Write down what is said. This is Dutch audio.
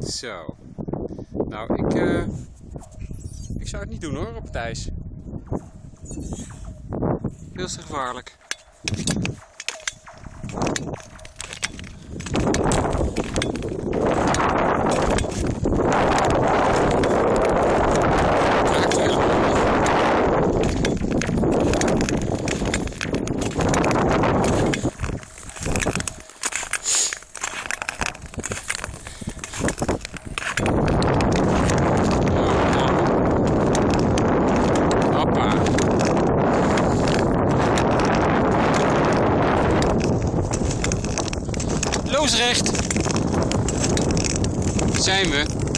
Zo. Nou, ik, eh, ik zou het niet doen hoor op het. Veel te gevaarlijk. Loosrecht. Zijn we.